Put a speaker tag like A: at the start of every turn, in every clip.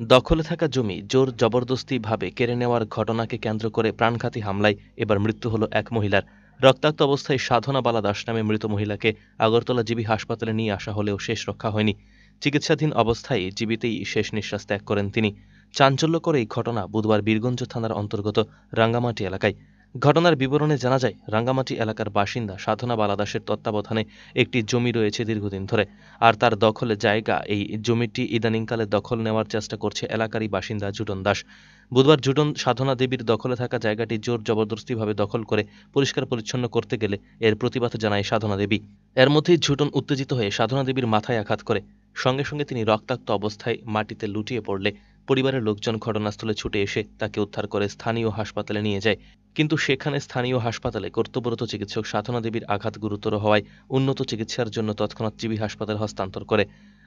A: দখলে থাকা জমি জোর জবরদস্তিভাবে কেড়ে নেওয়ার ঘটনাকে কেন্দ্র করে প্রাণঘাতী হামলায় এবার মৃত্যু হল এক মহিলার। রক্তাক্ত অবস্থায় সাধনা বালা দাস নামে মৃত মহিলাকে আগরতলা জিবি হাসপাতালে নিয়ে আসা হলেও শেষ রক্ষা হয়নি। চিকিৎসাধীন অবস্থায় জীবিতেই শেষ নিঃশ্বাস ত্যাগ করেন তিনি। চাঞ্চল্যকর এই ঘটনা বুধবার বীরগঞ্জ থানার অন্তর্গত রাঙ্গামাটি এলাকায়। ঘটনার বিবরণে জানা যায়, রাঙ্গামাটি এলাকার বাসিন্দা সাধনা বালাদাসের তত্ত্বাবধানে একটি জমি রয়েছে দীর্ঘদিন ধরে, আর তার দখলে জায়গা এই জমিটি ইদানিংকালে দখল নেওয়ার চেষ্টা করছে এলাকারই বাসিন্দা জুটন দাস। বুধবার জুটন সাধনা দেবীর দখলে থাকা জায়গাটি জোর জবরদস্তিভাবে দখল করে পরিষ্কার পরিচ্ছন্ন করতে গেলে এর প্রতিবাদ জানায় সাধনা দেবী। এর মধ্যেই ঝুটন উত্তেজিত হয়ে সাধনা দেবীর মাথায় আঘাত করে। সঙ্গে সঙ্গে তিনি রক্তাক্ত অবস্থায় মাটিতে লুটিয়ে পড়লে। পরিবারের লোকজন ঘটনাস্থলে ছুটে এসে তাকে উদ্ধার করে স্থানীয় হাসপাতালে নিয়ে যায়। কিন্তু সেখানে স্থানীয় হাসপাতালে কর্তব্যরত চিকিৎসক সাধনা দেবীর আঘাত গুরুতর হওয়ায় উন্নত চিকিৎসার জন্য তৎক্ষণাৎ জিবি হাসপাতাল হস্তান্তর করে।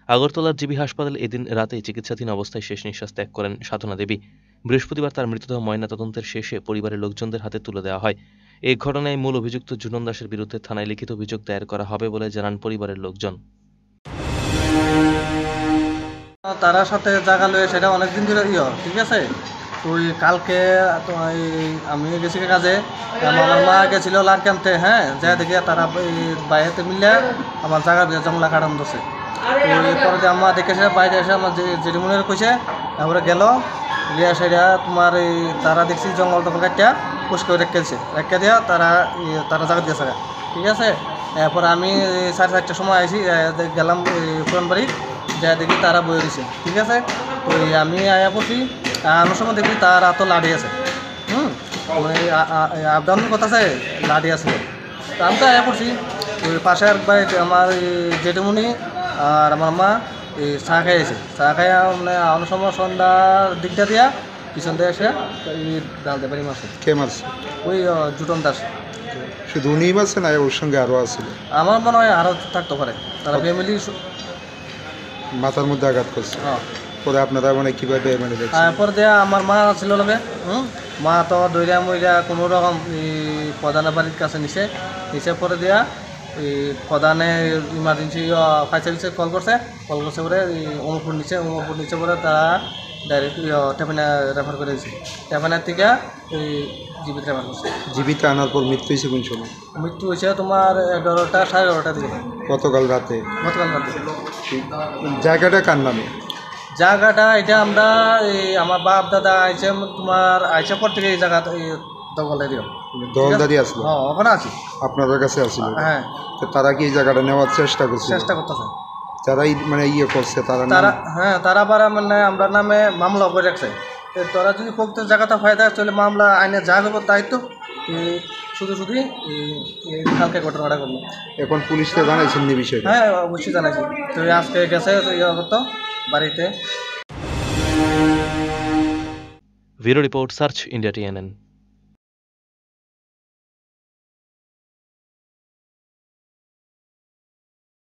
A: আগরতলার জিবি হাসপাতালে এদিন রাতেই চিকিৎসাধীন অবস্থায় শেষ নিঃশ্বাস ত্যাগ করেন সাধনা দেবী। বৃহস্পতিবার তার মৃতদেহ ময়নাতদন্তের শেষে পরিবারের লোকজনদের হাতে তুলে দেওয়া হয়। এই ঘটনায় মূল অভিযুক্ত জুনন দাসের বিরুদ্ধে থানায় লিখিত অভিযোগ দায়ের করা হবে বলে জানান পরিবারের লোকজন।
B: তার সাথে জায়গা লয়ে সেটা অনেকদিন ধরে ইয়ে ঠিক আছে? তুই কালকে তো এই আমি গেছি কাজে আমার মা গেছিল লার কেনতে হ্যাঁ? যাই দেখি তারা বাইরেতে মিললে আমার জায়গা দিয়ে জংলা কাটান ধরছে। তো এরপরে যে আমার দেখেছে বাইরে এসে আমার জেডিমনের কইছে তারপরে গেল গিয়া সেটা তোমার এই তারা দেখছি জঙ্গল টঙ্গল কাটিয়া পুষ্কর রেখেছে রেখে দিয়া তারা ই, তারা জায়গা দিয়েছে ঠিক আছে? এরপর আমি সাড়ে চারটার সময় আইসি গেলাম বাড়ি যা দেখি তারা বয়ে দিছে ঠিক আছে? তো আমি আয়া পড়ছি আনার সময় দেখি তার হাতও লাড়ি আছে। হুম? মানে আপডাউন কথা আছে লাড়ি আছে। তো আমি তো আয়া পড়ছি ওই পাশে আর আমার জেঠুমনি আর আমার মা এই চা খাইছে। চা খাই মানে আনার সময় সন্ধ্যার দিকটা দিয়া পিছন দিয়ে এসে ডালতে পারি মারছে।
C: কে মারছে?
B: ওই জুটন দাস।
C: শুধু উনিই মারছে না ওর সঙ্গে আরও আছিল
B: আমার মনে হয় আরও থাকতে পারে। তারা ফ্যামিলি
C: মাথার মধ্যে আঘাত করছে।
B: হ্যাঁ
C: পরে আপনারা মানে কীভাবে মানে
B: তারপর দিয়া আমার মা ছিল লগে মা তো দইরা মইরা কোনো রকম প্রধানের বাড়ির কাছে নিছে। নিচে পরে দিয়া এই প্রধানে ইমার্জেন্সি ফায়ার সার্ভিসে কল করছে। কল করছে পরে অমরপুর নিচে অমরপুর নিচে পরে তারা ডাইরেক্ট টেপেনা রেফার করে দিয়েছে টেপেনার থেকে এই জীবিত রেফার করছে।
C: জীবিত আনার পর মৃত্যু হয়েছে কোন সময়?
B: মৃত্যু হয়েছে তোমার এগারোটা সাড়ে এগারোটা দিকে।
C: গতকাল রাতে।
B: গতকাল রাতে।
C: জায়গাটা কার নামে?
B: জায়গাটা এটা আমরা এই আমার বাপ দাদা আইছে তোমার আইসে পর থেকে এই জায়গা দখল এরিয়া
C: দলদারি আসলো?
B: হ্যাঁ ওখানে আছি।
C: আপনাদের কাছে আসছিল
B: হ্যাঁ।
C: তো তারা কি এই জায়গাটা নেওয়ার চেষ্টা করছে
B: চেষ্টা করতেছে।
C: যারাই মানে ইয়ে করছে তারা
B: তারা হ্যাঁ তারা আবার মানে আমরা নামে মামলা করে রাখছে। তোরা যদি পোক্ত জায়গাটা ফায়দা চলে মামলা আইনে যা করব তাই তো? শুধু শুধু কালকে ঘটনাটা করল
C: এখন পুলিশকে জানাইছেন এই বিষয়
B: হ্যাঁ অবশ্যই জানাইছি। তো আজকে গেছে তো ইয়ে করতো বাড়িতে।
A: Bureau report search India TNN.